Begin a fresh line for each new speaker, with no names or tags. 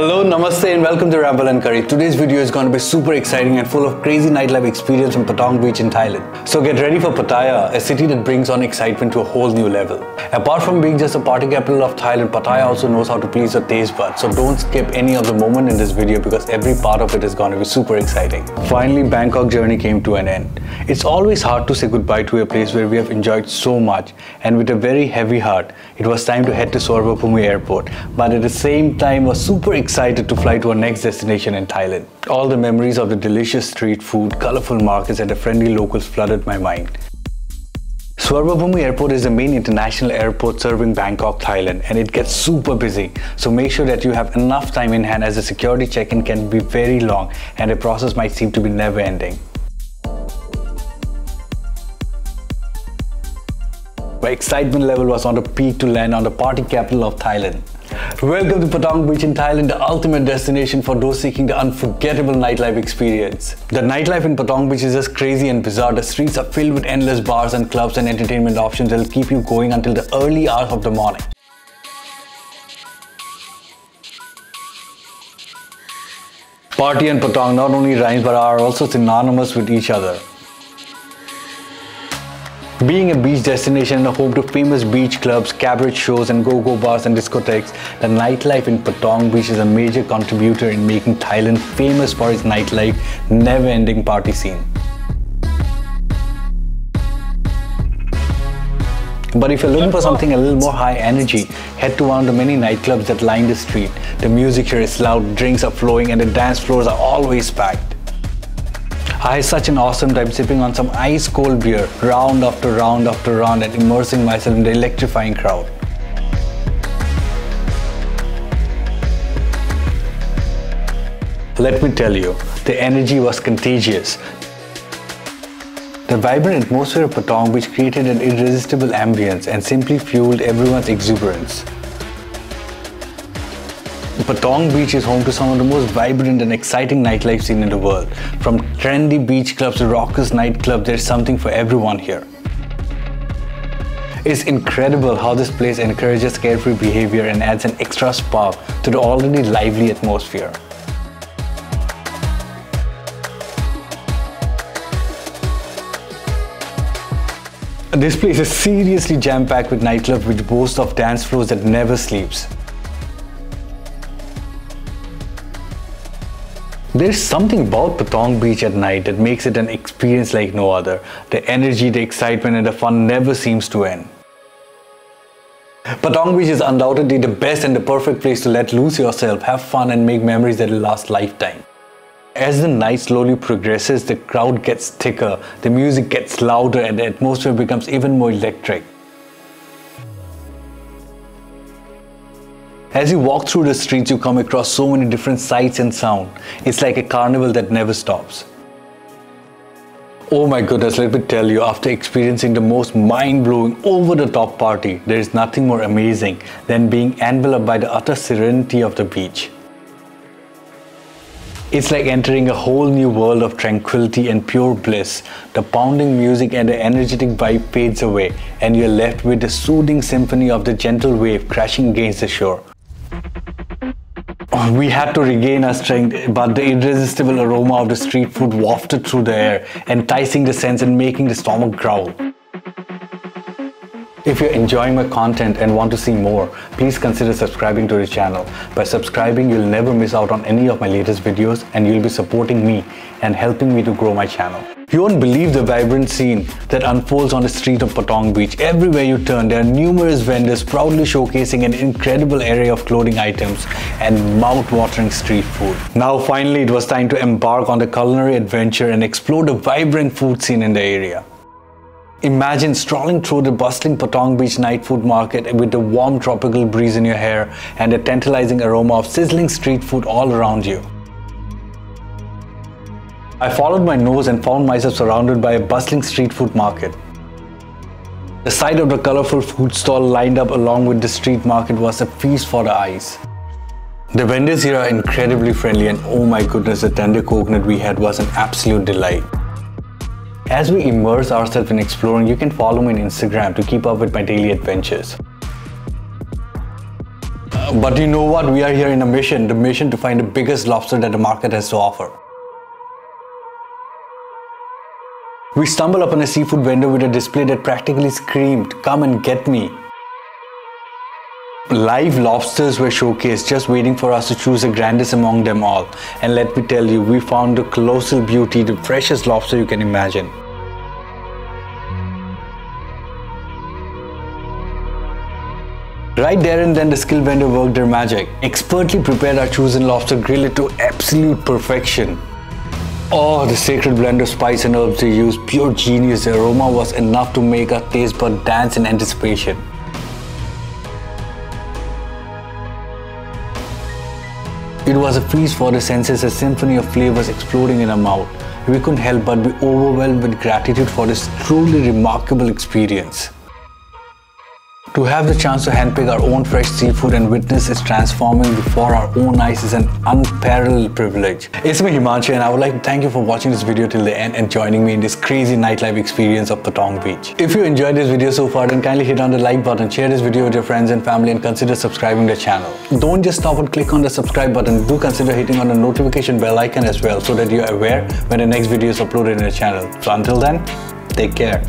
Hello, namaste and welcome to Ramble and Curry. Today's video is going to be super exciting and full of crazy nightlife experience in Patong Beach in Thailand. So get ready for Pattaya, a city that brings on excitement to a whole new level. Apart from being just a party capital of Thailand, Pattaya also knows how to please your taste buds. So don't skip any of the moment in this video because every part of it is going to be super exciting. Finally, Bangkok journey came to an end. It's always hard to say goodbye to a place where we have enjoyed so much and with a very heavy heart, it was time to head to Suvarnabhumi airport. But at the same time was super excited to fly to our next destination in Thailand. All the memories of the delicious street food, colorful markets and the friendly locals flooded my mind. Suvarnabhumi Airport is the main international airport serving Bangkok, Thailand and it gets super busy. So make sure that you have enough time in hand as the security check-in can be very long and the process might seem to be never ending. My excitement level was on the peak to land on the party capital of Thailand. Welcome to Patong Beach in Thailand, the ultimate destination for those seeking the unforgettable nightlife experience. The nightlife in Patong Beach is just crazy and bizarre. The streets are filled with endless bars and clubs and entertainment options that will keep you going until the early hours of the morning. Party and Patong not only rhymes but are also synonymous with each other. Being a beach destination and a home to famous beach clubs, cabaret shows and go-go bars and discotheques, the nightlife in Patong Beach is a major contributor in making Thailand famous for its nightlife, never-ending party scene. But if you're looking for something a little more high energy, head to one of the many nightclubs that line the street. The music here is loud, drinks are flowing and the dance floors are always packed. I had such an awesome time sipping on some ice cold beer, round after round after round and immersing myself in the electrifying crowd. Let me tell you, the energy was contagious. The vibrant atmosphere of Patong Beach created an irresistible ambience and simply fueled everyone's exuberance. Patong Beach is home to some of the most vibrant and exciting nightlife scene in the world. From trendy beach clubs to raucous nightclubs, there's something for everyone here. It's incredible how this place encourages carefree behavior and adds an extra spark to the already lively atmosphere. This place is seriously jam-packed with nightclubs which boast of dance floors that never sleeps. There's something about Patong Beach at night that makes it an experience like no other. The energy, the excitement and the fun never seems to end. Patong Beach is undoubtedly the best and the perfect place to let loose yourself, have fun and make memories that will last a lifetime. As the night slowly progresses, the crowd gets thicker, the music gets louder and the atmosphere becomes even more electric. As you walk through the streets, you come across so many different sights and sound. It's like a carnival that never stops. Oh my goodness, let me tell you, after experiencing the most mind-blowing, over-the-top party, there is nothing more amazing than being enveloped by the utter serenity of the beach. It's like entering a whole new world of tranquility and pure bliss. The pounding music and the energetic vibe fades away and you're left with the soothing symphony of the gentle wave crashing against the shore. We had to regain our strength, but the irresistible aroma of the street food wafted through the air, enticing the sense and making the stomach growl. If you're enjoying my content and want to see more, please consider subscribing to the channel. By subscribing, you'll never miss out on any of my latest videos and you'll be supporting me and helping me to grow my channel. You won't believe the vibrant scene that unfolds on the street of Patong Beach. Everywhere you turn, there are numerous vendors proudly showcasing an incredible array of clothing items and mouth-watering street food. Now finally, it was time to embark on the culinary adventure and explore the vibrant food scene in the area. Imagine strolling through the bustling Patong Beach night food market with the warm tropical breeze in your hair and the tantalizing aroma of sizzling street food all around you. I followed my nose and found myself surrounded by a bustling street food market. The sight of the colorful food stall lined up along with the street market was a feast for the eyes. The vendors here are incredibly friendly and oh my goodness, the tender coconut we had was an absolute delight. As we immerse ourselves in exploring, you can follow me on Instagram to keep up with my daily adventures. Uh, but you know what? We are here in a mission, the mission to find the biggest lobster that the market has to offer. We stumble upon a seafood vendor with a display that practically screamed, Come and get me. Live lobsters were showcased, just waiting for us to choose the grandest among them all. And let me tell you, we found the colossal beauty, the freshest lobster you can imagine. Right there and then the skill vendor worked their magic, expertly prepared our chosen lobster, grilled it to absolute perfection. Oh, the sacred blend of spice and herbs they used, pure genius. The aroma was enough to make our taste bud dance in anticipation. It was a feast for the senses, a symphony of flavors exploding in our mouth. We couldn't help but be overwhelmed with gratitude for this truly remarkable experience. To have the chance to handpick our own fresh seafood and witness its transforming before our own eyes is an unparalleled privilege. It's me Himangshu and I would like to thank you for watching this video till the end and joining me in this crazy nightlife experience of Patong Beach. If you enjoyed this video so far then kindly hit on the like button, share this video with your friends and family and consider subscribing to the channel. Don't just stop and click on the subscribe button, do consider hitting on the notification bell icon as well so that you're aware when the next video is uploaded in the channel. So until then, take care.